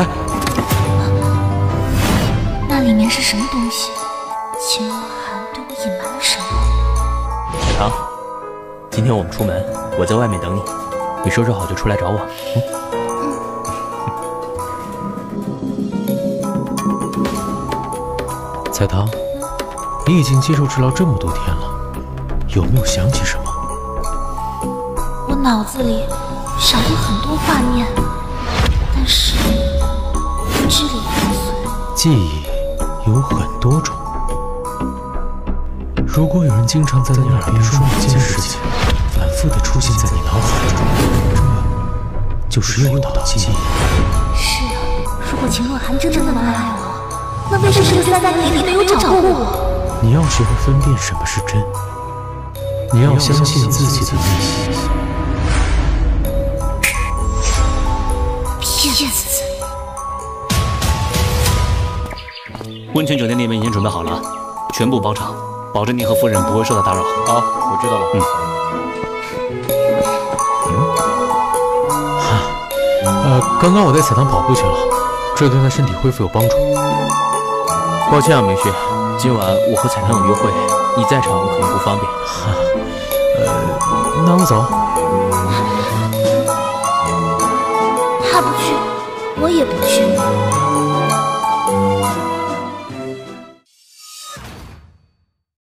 哎，那里面是什么东西？秦若寒对我隐瞒了什么？小唐，今天我们出门，我在外面等你，你收拾好就出来找我。嗯。彩棠，你已经接受治疗这么多天了，有没有想起什么？我脑子里闪过很多画面，记忆有很多种。如果有人经常在你耳边说某件事情，反复的出现在你脑海中，这就是诱导记忆。是啊，如果秦若寒真的那么爱我，那为什么这三年里没有找过我？你要学会分辨什么是真，你要相信自己的内心。温泉酒店那边已经准备好了，全部包场，保证您和夫人不会受到打扰。好，我知道了。嗯，哈，呃，刚刚我在彩堂跑步去了，这对他身体恢复有帮助。抱歉啊，梅雪，今晚我和彩堂有约会，你在场可能不方便。哈，呃，那我走。他不去，我也不去。